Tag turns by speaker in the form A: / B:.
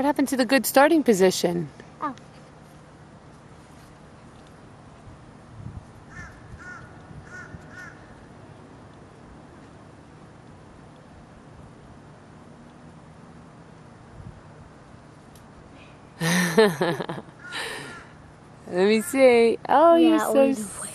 A: What happened to the good starting position?
B: Oh.
A: Let me see. Oh,
B: Yeah,
A: you're so